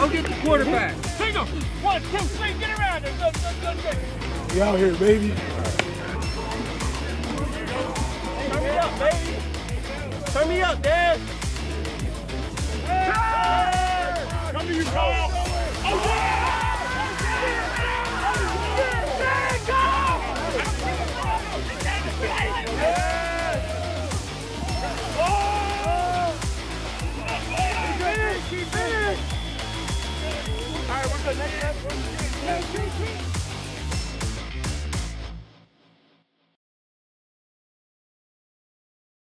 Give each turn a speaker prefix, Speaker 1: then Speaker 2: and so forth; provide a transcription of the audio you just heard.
Speaker 1: Go get the quarterback.
Speaker 2: Single. One, two, three. Get around there. Go, go, go, go.
Speaker 3: You out here, baby.
Speaker 2: Turn me up, baby. Turn me up, Dad. Hey! Come to you, Cole. Let's go.